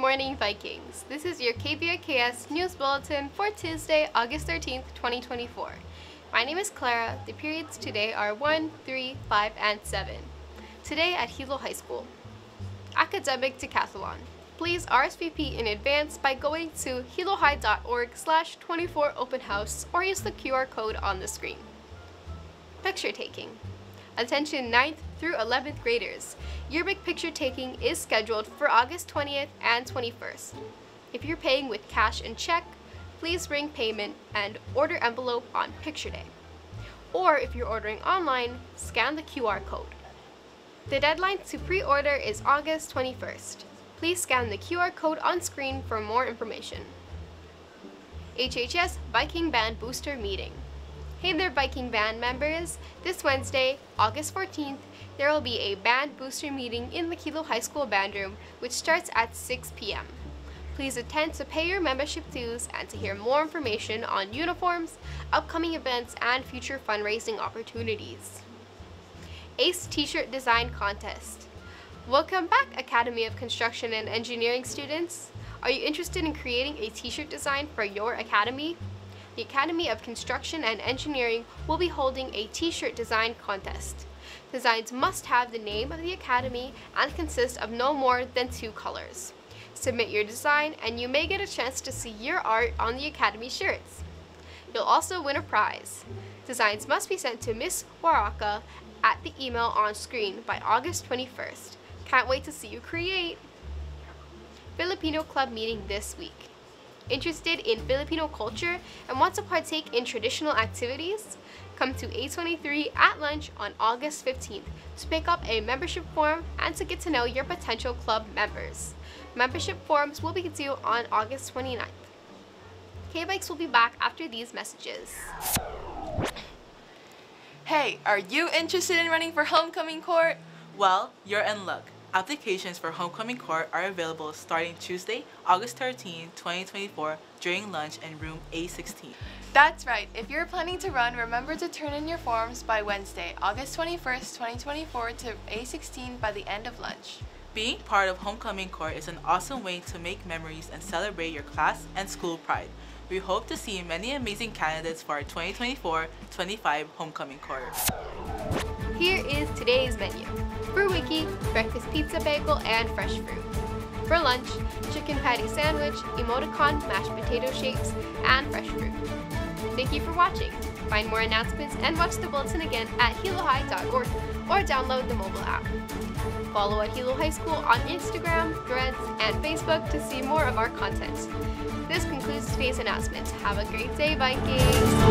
morning, Vikings. This is your KVIKS News Bulletin for Tuesday, August 13th, 2024. My name is Clara. The periods today are 1, 3, 5, and 7. Today at Hilo High School. Academic Decathlon. Please RSVP in advance by going to hilohigh.org slash 24 open house or use the QR code on the screen. Picture taking. Attention 9th through 11th graders. Yearbook picture taking is scheduled for August 20th and 21st. If you're paying with cash and check, please bring payment and order envelope on picture day. Or if you're ordering online, scan the QR code. The deadline to pre-order is August 21st. Please scan the QR code on screen for more information. HHS Viking Band Booster Meeting Hey there Viking Band members! This Wednesday, August 14th, there will be a band booster meeting in the Hilo High School band room which starts at 6 p.m. Please attend to pay your membership dues and to hear more information on uniforms, upcoming events, and future fundraising opportunities. ACE T-shirt Design Contest Welcome back Academy of Construction and Engineering students! Are you interested in creating a t-shirt design for your academy? The Academy of Construction and Engineering will be holding a t-shirt design contest. Designs must have the name of the Academy and consist of no more than two colors. Submit your design and you may get a chance to see your art on the Academy shirts. You'll also win a prize. Designs must be sent to Miss Waraka at the email on screen by August 21st. Can't wait to see you create! Filipino Club meeting this week. Interested in Filipino culture and want to partake in traditional activities? Come to A23 at lunch on August 15th to pick up a membership form and to get to know your potential club members. Membership forms will be due on August 29th. KVIKS will be back after these messages. Hey, are you interested in running for homecoming court? Well, you're in luck. Applications for Homecoming Court are available starting Tuesday, August 13, 2024 during lunch in room A16. That's right. If you're planning to run, remember to turn in your forms by Wednesday, August 21st, 2024 to A16 by the end of lunch. Being part of Homecoming Court is an awesome way to make memories and celebrate your class and school pride. We hope to see many amazing candidates for our 2024-25 Homecoming Court. Here is today's menu. For Wiki, breakfast pizza bagel and fresh fruit. For lunch, chicken patty sandwich, emoticon, mashed potato shapes, and fresh fruit. Thank you for watching. Find more announcements and watch the bulletin again at hilohigh.org or download the mobile app. Follow at Hilo High School on Instagram, Threads, and Facebook to see more of our content. This concludes today's announcement. Have a great day, Vikings!